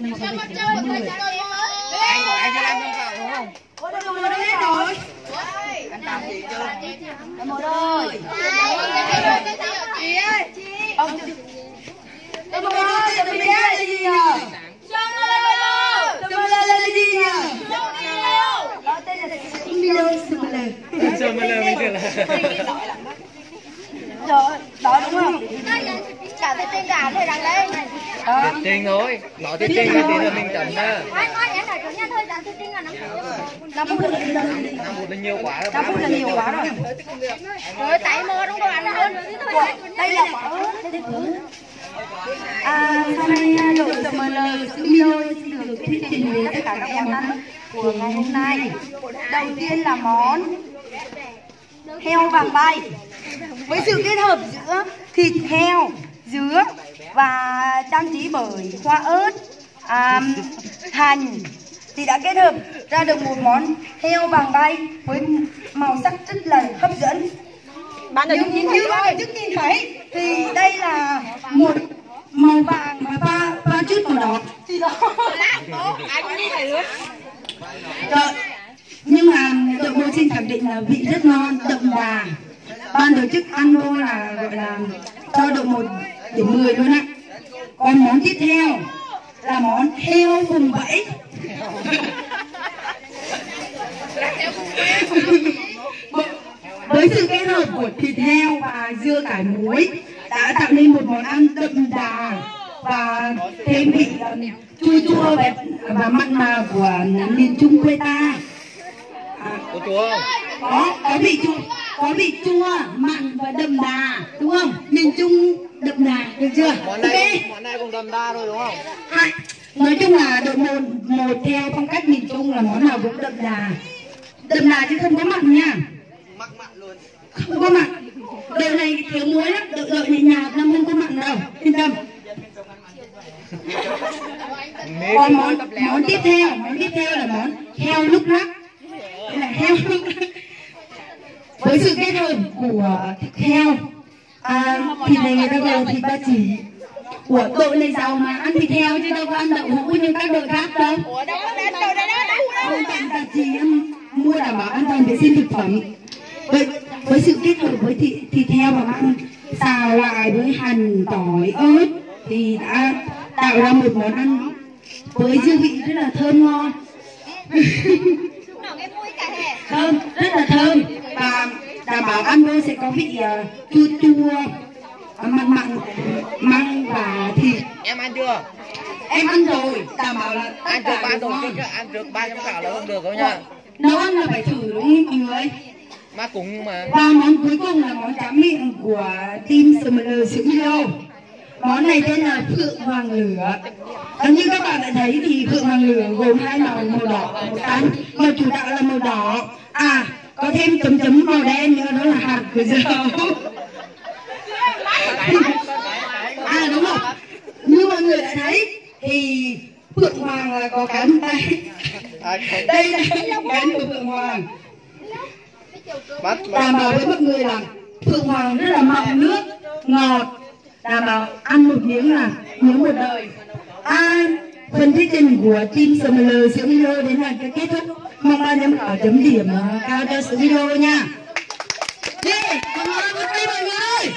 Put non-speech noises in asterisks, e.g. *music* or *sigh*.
năm một cho chín trăm chín mươi anh của anh làm trong cậu không một ơi Chị ơi, ông Tụi mình ơi, tụi mình là gì nhờ? Tụi mình là gì nhờ? Đó tên là Milo Summer. Sao mà lời là Rồi, đó đúng không? Chả thấy tên cả thôi đằng đây. Đó. Trình thôi Nói trình là tí là mình chấm nè Thôi thôi em nói trước nha thôi dàn thuyết trình là năm Năm phút là Năm phút là nhiều quá rồi Năm phút là nhiều quá rồi. Rồi tay mơ đồ ăn luôn Ủa, Đây là quả. À, hôm nay à, đội SML Studio xin được thuyết trình về tất cả các món ăn của ngày hôm nay. Đầu tiên là món heo vàng bay với sự kết hợp giữa thịt heo, dứa và trang trí bởi hoa ớt, à, hành thì đã kết hợp ra được một món heo vàng bay với màu sắc rất là hấp dẫn. Bạn như, như các bạn trước nhìn thấy thì đây là một màu vàng và pha pha chút màu đỏ. Thì đó. Ai cũng như thầy luôn Rồi. Nhưng mà đội bộ xin khẳng định là vị rất ngon, đậm đà. Ban tổ chức ăn vô là gọi là cho đội một điểm 10 luôn á. Còn món tiếp theo là món heo vùng vẫy. *laughs* Với sự kết hợp của thịt heo và dưa cải muối đã tạo nên một món ăn đậm đà và thêm vị chua chua và, và mặn mà của miền Trung quê ta. À, có có vị chua có vị chua mặn và đậm đà đúng không? Miền trung đậm đà được chưa? Món này món này cũng đậm đa thôi đúng không? Hai. nói chung là đội một một theo phong cách miền trung là món nào cũng đậm đà. Đậm đà chứ không có mặn nha. Mắc mặn luôn. Không có mặn. Đội này thiếu muối lắm. Đội đội này nhà năm không có mặn đâu. Yên tâm. Còn món món tiếp theo món tiếp theo là món heo lúc lắc. Là heo lúc lắc với sự kết hợp của thịt heo à, thịt này người ta gọi là thịt ba chỉ của đội này giàu mà ăn thịt heo chứ đâu có ăn đậu hũ như các đội khác đâu. Không tặng tạp chí em mua đảm bảo an toàn vệ sinh thực phẩm. Với, với sự kết hợp với thịt, thịt heo và măng xào lại với hành tỏi ớt thì đã tạo ra một món ăn với dư vị rất là thơm ngon. *laughs* Thơm rất là thơm ăn vô sẽ có vị uh, chua chua uh, mặn mặn măng và thịt. Em ăn chưa? em ăn rồi. Đảm bảo là Ăn trước cả ba tổ ngon. chức ăn trước ba giám khảo là không được đâu nha. Nấu ăn là phải thử đúng không mọi người? Mà cũng mà. Và món cuối cùng là món tráng miệng của team SML Sửng Hiêu món này tên là Phượng Hoàng Lửa. Và như các bạn đã thấy thì Phượng Hoàng Lửa gồm hai màu màu đỏ và màu trắng màu chủ đạo là màu đỏ. À có thêm chấm chấm màu đen nữa đó là hạt của dầu. *laughs* À đúng rồi. Như mọi người đã thấy thì Phượng Hoàng là có cánh tay. Đây là cánh của Phượng Hoàng. Đảm bảo với mọi người là Phượng Hoàng rất là mọng nước ngọt. Đảm bảo ăn một miếng là nhớ một đời. À, phần thuyết trình của team SML Sữa Milo đến là kết thúc mong ban giám khảo chấm điểm ờ, cao cho sự video nha. Đi mọi người mọi người.